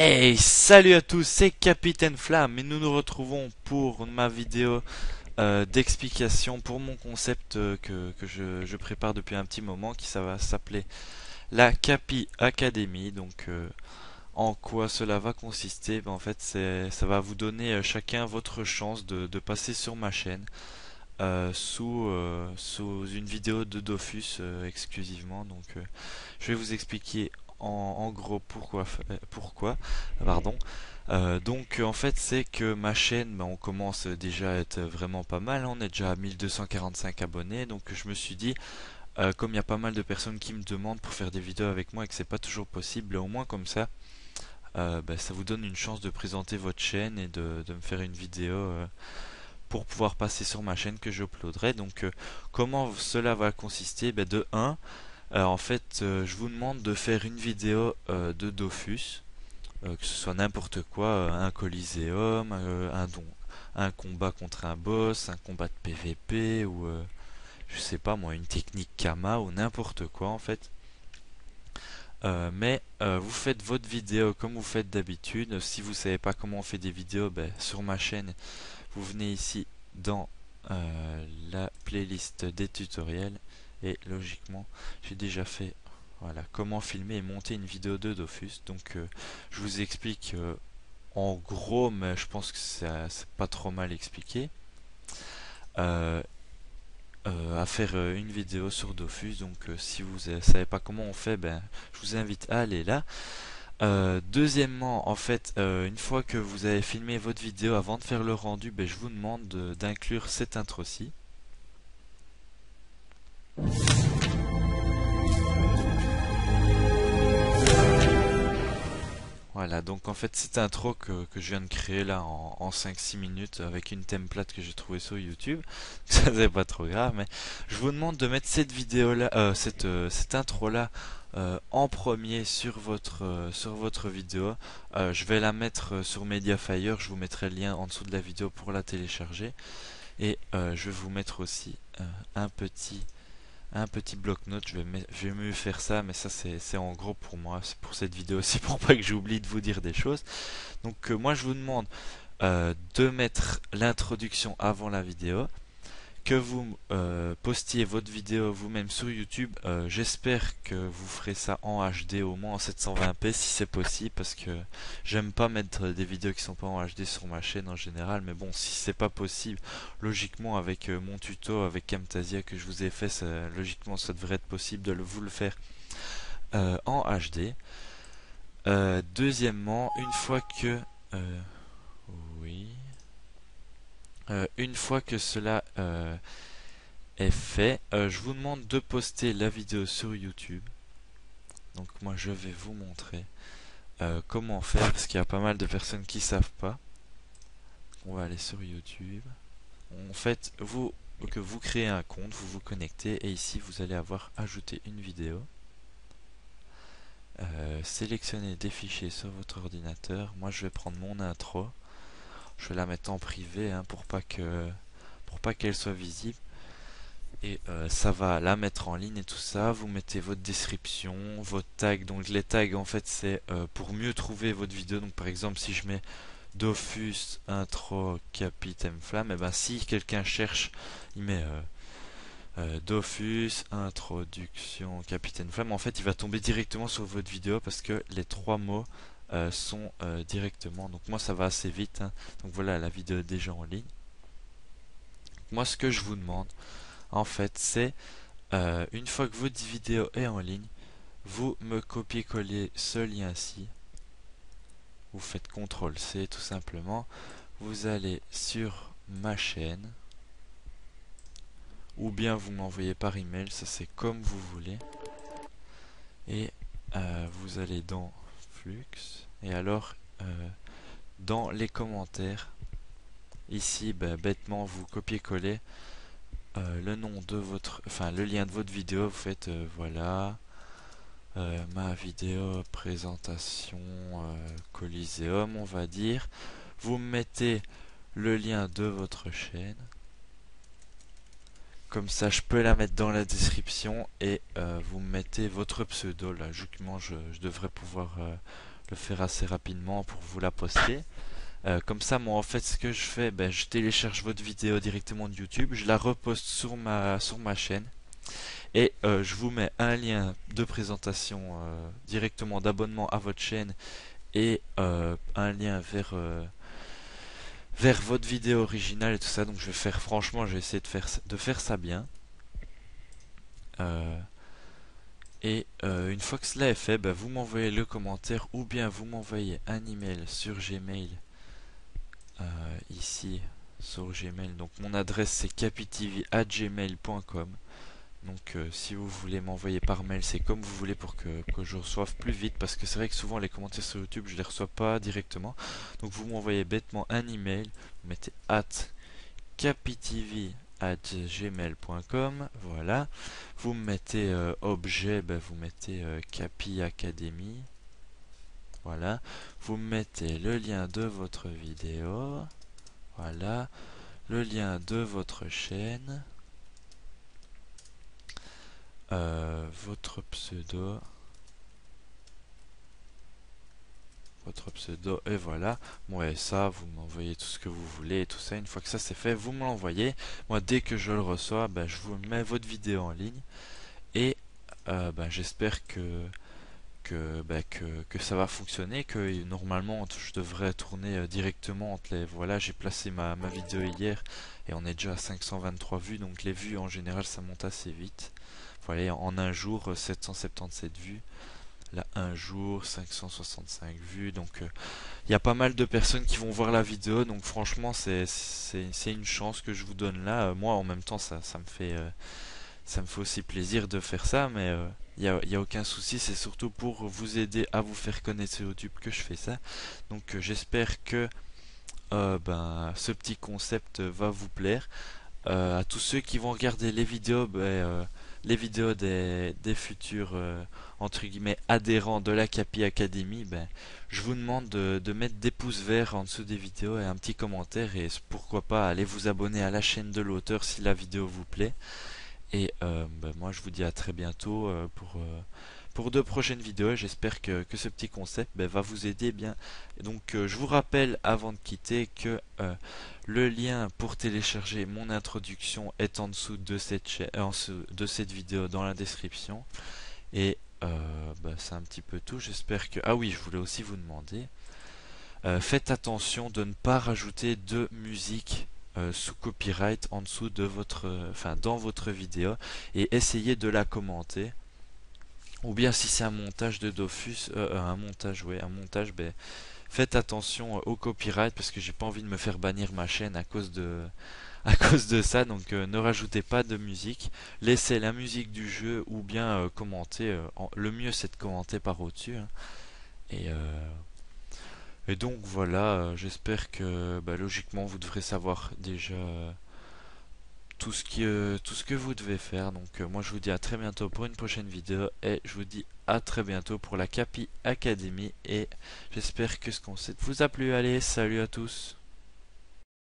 Hey, salut à tous, c'est Capitaine Flamme et nous nous retrouvons pour ma vidéo euh, d'explication pour mon concept euh, que, je, prépare depuis un petit moment qui ça va s'appeler la Capi Academy. Donc euh, en quoi cela va consister? Ben, En fait ça va vous donner chacun votre chance de, passer sur ma chaîne sous, sous une vidéo de Dofus exclusivement. Donc je vais vous expliquer en, gros pourquoi euh, pourquoi pardon. Euh, donc en fait c'est que ma chaîne bah, on commence déjà à être vraiment pas mal on est déjà à 1245 abonnés. Donc je me suis dit euh, comme il y a pas mal de personnes qui me demandent pour faire des vidéos avec moi et que c'est pas toujours possible au moins comme ça bah, ça vous donne une chance de présenter votre chaîne et de, me faire une vidéo pour pouvoir passer sur ma chaîne que j'uploaderai. Donc comment cela va consister? Bah, de 1 euh, en fait, euh, je vous demande de faire une vidéo euh, de Dofus, que ce soit n'importe quoi, un don, un combat contre un boss, un combat de PVP ou je sais pas moi, une technique Kama ou n'importe quoi en fait. mais vous faites votre vidéo comme vous faites d'habitude. Si vous savez pas comment on fait des vidéos, ben, sur ma chaîne, vous venez ici dans la playlist des tutoriels et logiquement j'ai déjà fait voilà comment filmer et monter une vidéo de Dofus. Donc euh, je vous explique euh, en gros mais je pense que c'est pas trop mal expliqué. Euh, à faire une vidéo sur Dofus. Donc si vous savez pas comment on fait ben je vous invite à aller là. Deuxièmement, en fait, une fois que vous avez filmé votre vidéo, avant de faire le rendu, ben, je vous demande d'inclure cette intro-ci. Voilà, donc en fait c'est un intro que, je viens de créer là en, 5-6 minutes avec une template que j'ai trouvé sur YouTube. Ça c'est pas trop grave, mais je vous demande de mettre cette vidéo là, euh, cette, euh, cette intro là euh, en premier sur votre sur votre vidéo. je vais la mettre sur Mediafire, je vous mettrai le lien en dessous de la vidéo pour la télécharger. Et je vais vous mettre aussi un petit un petit bloc-notes, je, vais je vais mieux faire ça, mais ça c'est en gros pour moi, pour cette vidéo, c'est pour pas que j'oublie de vous dire des choses. Donc euh, moi je vous demande euh, de mettre l'introduction avant la vidéo, que vous euh, postiez votre vidéo vous-même sur YouTube. Euh, j'espère que vous ferez ça en HD, au moins en 720p si c'est possible, parce que j'aime pas mettre des vidéos qui sont pas en HD sur ma chaîne en général. Mais bon, si c'est pas possible, logiquement avec euh, mon tuto avec Camtasia que je vous ai fait, logiquement ça devrait être possible de vous le faire en HD. deuxièmement, une fois que oui. Euh, une fois que cela euh, est fait, euh, je vous demande de poster la vidéo sur YouTube. Donc moi je vais vous montrer comment faire parce qu'il y a pas mal de personnes qui savent pas. On va aller sur YouTube. En fait, vous que vous créez un compte, vous vous connectez et ici vous allez avoir ajouté une vidéo. sélectionnez des fichiers sur votre ordinateur. Moi je vais prendre mon intro je vais la mettre en privé hein, pour pas que pour pas qu'elle soit visible. Et euh, ça va la mettre en ligne et tout ça. Vous mettez votre description votre tag. Donc les tags en fait c'est euh, pour mieux trouver votre vidéo. Donc par exemple si je mets Dofus intro capitaine flamme et ben si quelqu'un cherche il met euh, Dofus introduction capitaine flamme en fait il va tomber directement sur votre vidéo parce que les trois mots euh, sont euh, directement. Donc moi ça va assez vite. Hein. Donc voilà la vidéo déjà en ligne. Moi ce que je vous demande en fait c'est euh, une fois que votre vidéo est en ligne, vous me copiez-coller ce lien-ci. Vous faites CTRL C tout simplement. Vous allez sur ma chaîne ou bien vous m'envoyez par email, ça c'est comme vous voulez. Et vous allez dans et alors, euh, dans les commentaires, ici, bah, bêtement, vous copiez-coller euh, le nom de votre, enfin le lien de votre vidéo. Vous faites euh, voilà ma vidéo présentation Coliseum, on va dire. Vous mettez le lien de votre chaîne. Comme ça, je peux la mettre dans la description et vous mettez votre pseudo. Là, logiquement, je, devrais pouvoir le faire assez rapidement pour vous la poster. Euh, comme ça, moi, en fait, ce que je fais, ben, je télécharge votre vidéo directement de YouTube, je la reposte sur ma, sur ma chaîne. Et euh, je vous mets un lien de présentation euh, directement d'abonnement à votre chaîne et un lien vers, vers votre vidéo originale et tout ça. Donc je vais faire, franchement, je vais essayer de faire, de faire ça bien. et une fois que cela est fait, ben, vous m'envoyez le commentaire ou bien vous m'envoyez un email sur Gmail euh, ici sur Gmail. Donc mon adresse c'est capitv@gmail.com. Donc euh, si vous voulez m'envoyer par mail, c'est comme vous voulez pour que, je reçoive plus vite parce que c'est vrai que souvent les commentaires sur YouTube, je les reçois pas directement. Donc vous m'envoyez bêtement un email, vous mettez at capitv@gmail.com, voilà. Vous mettez euh, objet, ben, vous mettez Capi Academy. Voilà. Vous mettez le lien de votre vidéo. Voilà. Le lien de votre chaîne. Euh, votre pseudo. Votre pseudo. Et voilà. Moi, ça, vous m'envoyez tout ce que vous voulez et tout ça. Une fois que ça c'est fait, vous me l'envoyez. Moi, dès que je le reçois, ben, je vous mets votre vidéo en ligne. Et euh, ben, j'espère que bah, que, que, ça va fonctionner, que normalement je devrais tourner euh, directement entre les... Voilà, j'ai placé ma, ma, vidéo hier et on est déjà à 523 vues, donc les vues en général ça monte assez vite. En un jour 777 euh, vues. Là, un jour, 565 vues. Donc, euh, il y a pas mal de personnes qui vont voir la vidéo. Donc, franchement, c'est une chance que je vous donne là. moi, en même temps, ça, ça me fait ça me fait aussi plaisir de faire ça, mais il euh, n'y a, a, aucun souci, c'est surtout pour vous aider à vous faire connaître sur YouTube que je fais ça. Donc euh, j'espère que euh, ben, ce petit concept va vous plaire. à tous ceux qui vont regarder les vidéos, ben, les vidéos des, futurs entre guillemets adhérents de la Capi Academy, ben, je vous demande de, mettre des pouces verts en dessous des vidéos et un petit commentaire et pourquoi pas aller vous abonner à la chaîne de l'auteur si la vidéo vous plaît. Et euh, bah, moi je vous dis à très bientôt euh, pour, euh, pour de prochaines vidéos. J'espère que, ce petit concept bah, va vous aider bien. Donc je vous rappelle avant de quitter que le lien pour télécharger mon introduction est en dessous de cette, de cette vidéo dans la description. Et bah, c'est un petit peu tout. J'espère que... Ah oui, je voulais aussi vous demander. faites attention de ne pas rajouter de musique euh, sous copyright en dessous de votre, euh, enfin dans votre vidéo et essayez de la commenter. Ou bien si c'est un montage de Dofus, euh, un montage, ouais, un montage, ben faites attention au copyright parce que j'ai pas envie de me faire bannir ma chaîne à cause de à cause de ça donc ne rajoutez pas de musique laissez la musique du jeu ou bien commenter le mieux c'est de commenter par au dessus hein. et et donc voilà, euh, j'espère que bah, logiquement vous devrez savoir déjà euh, tout, ce euh, tout ce que vous devez faire. Donc moi je vous dis à très bientôt pour une prochaine vidéo et je vous dis à très bientôt pour la Capi Academy et j'espère que ce concept vous a plu. Allez, salut à tous